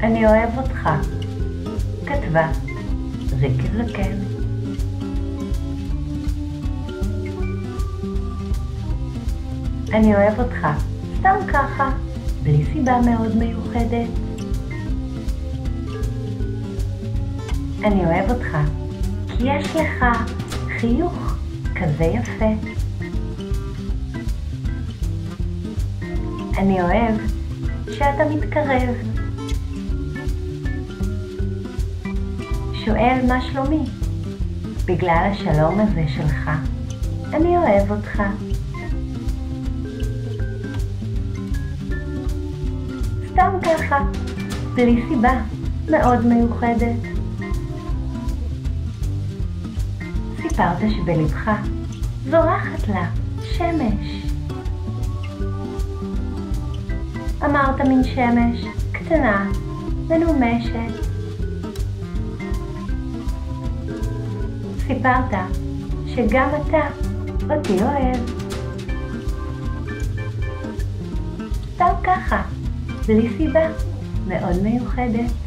אני אוהב אותך. כתבה ריקי זקן. אני אוהב אותך, סתם ככה, בלי סיבה מאוד מיוחדת. אני אוהב אותך, כי יש לך חיוך כזה יפה. אני אוהב שאתה מתקרב. שואל מה שלומי, בגלל השלום הזה שלך. אני אוהב אותך. סתם ככה, בלי סיבה מאוד מיוחדת. סיפרת שבלבך זורחת לה שמש. אמרת מין שמש קטנה, מנומשת. סיפרת שגם אתה אותי אוהב. סתם ככה, בלי סיבה מאוד מיוחדת.